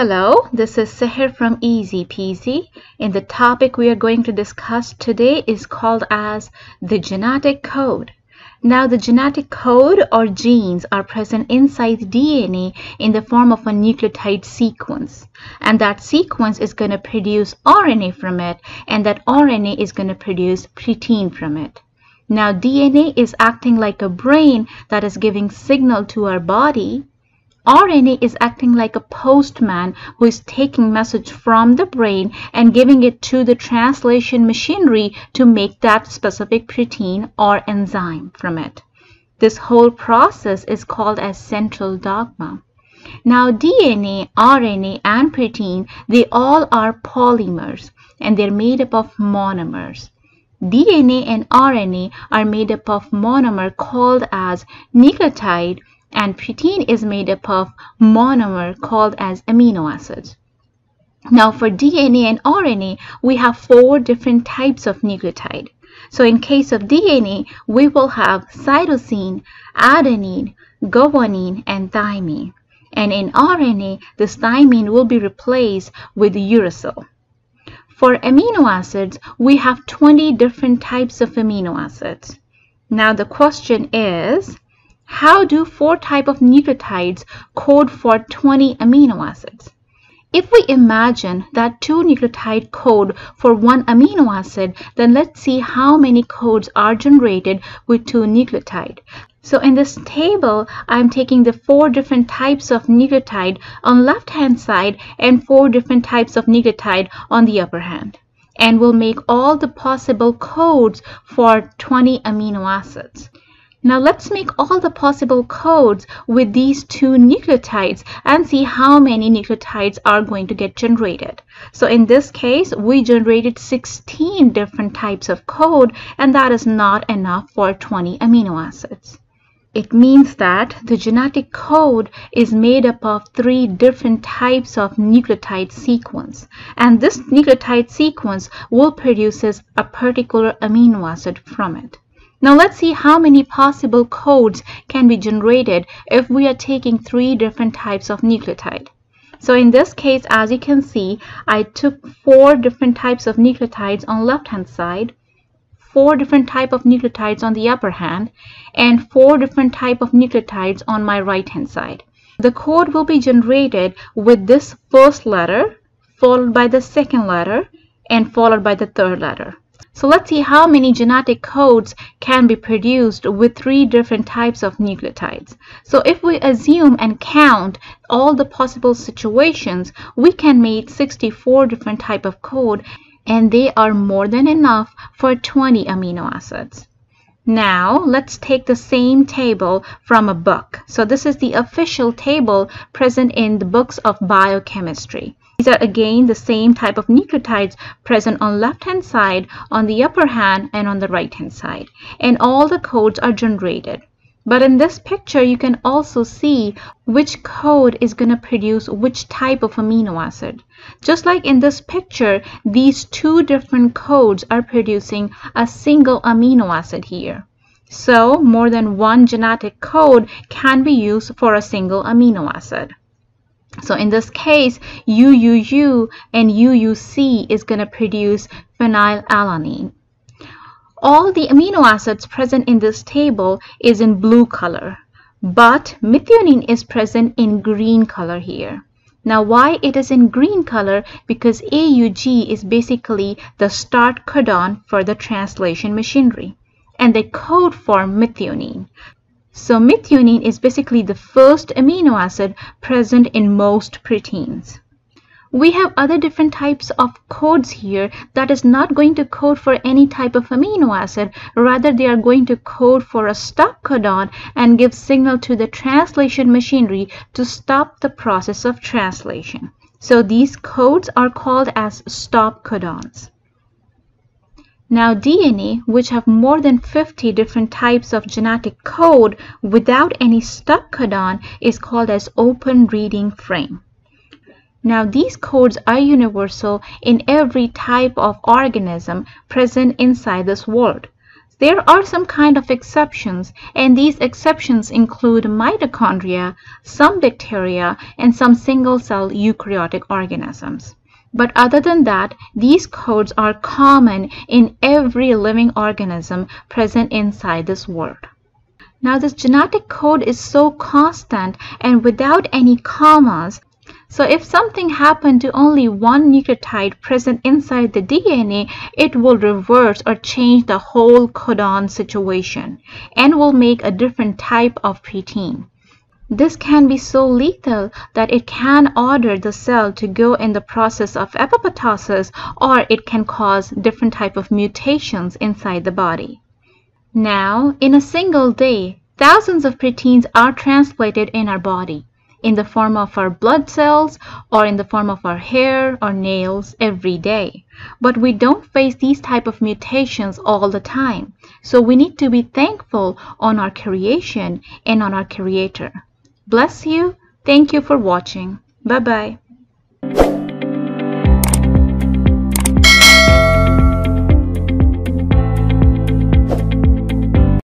Hello, this is Seher from Easy Peasy and the topic we are going to discuss today is called as the genetic code. Now the genetic code or genes are present inside DNA in the form of a nucleotide sequence and that sequence is going to produce RNA from it and that RNA is going to produce protein from it. Now DNA is acting like a brain that is giving signal to our body RNA is acting like a postman who is taking message from the brain and giving it to the translation machinery to make that specific protein or enzyme from it. This whole process is called as central dogma. Now DNA, RNA and protein, they all are polymers and they're made up of monomers. DNA and RNA are made up of monomer called as nucleotide and protein is made up of monomer called as amino acids. Now for DNA and RNA, we have four different types of nucleotide. So in case of DNA, we will have cytosine, adenine, guanine, and thymine. And in RNA, this thymine will be replaced with uracil. For amino acids, we have 20 different types of amino acids. Now the question is, how do four type of nucleotides code for 20 amino acids? If we imagine that two nucleotide code for one amino acid, then let's see how many codes are generated with two nucleotide. So in this table, I'm taking the four different types of nucleotide on left hand side and four different types of nucleotide on the upper hand. And we'll make all the possible codes for 20 amino acids. Now let's make all the possible codes with these two nucleotides and see how many nucleotides are going to get generated. So in this case, we generated 16 different types of code and that is not enough for 20 amino acids. It means that the genetic code is made up of three different types of nucleotide sequence and this nucleotide sequence will produce a particular amino acid from it. Now let's see how many possible codes can be generated if we are taking three different types of nucleotide. So in this case, as you can see, I took four different types of nucleotides on left hand side, four different type of nucleotides on the upper hand, and four different type of nucleotides on my right hand side. The code will be generated with this first letter, followed by the second letter, and followed by the third letter. So let's see how many genetic codes can be produced with three different types of nucleotides. So if we assume and count all the possible situations, we can make 64 different type of code and they are more than enough for 20 amino acids. Now let's take the same table from a book. So this is the official table present in the books of biochemistry. These are again the same type of nucleotides present on left hand side, on the upper hand and on the right hand side. And all the codes are generated. But in this picture, you can also see which code is going to produce which type of amino acid. Just like in this picture, these two different codes are producing a single amino acid here. So more than one genetic code can be used for a single amino acid. So in this case, UUU and UUC is going to produce phenylalanine. All the amino acids present in this table is in blue color, but methionine is present in green color here. Now why it is in green color? Because AUG is basically the start codon for the translation machinery and they code for methionine. So methionine is basically the first amino acid present in most proteins. We have other different types of codes here that is not going to code for any type of amino acid. Rather, they are going to code for a stop codon and give signal to the translation machinery to stop the process of translation. So these codes are called as stop codons. Now DNA, which have more than 50 different types of genetic code without any stop codon, is called as open reading frame. Now these codes are universal in every type of organism present inside this world. There are some kind of exceptions, and these exceptions include mitochondria, some bacteria, and some single-cell eukaryotic organisms. But other than that, these codes are common in every living organism present inside this world. Now this genetic code is so constant and without any commas so if something happened to only one nucleotide present inside the DNA, it will reverse or change the whole codon situation and will make a different type of protein. This can be so lethal that it can order the cell to go in the process of apoptosis or it can cause different type of mutations inside the body. Now, in a single day, thousands of proteins are translated in our body in the form of our blood cells or in the form of our hair or nails every day. But we don't face these type of mutations all the time. So we need to be thankful on our creation and on our creator. Bless you. Thank you for watching. Bye-bye.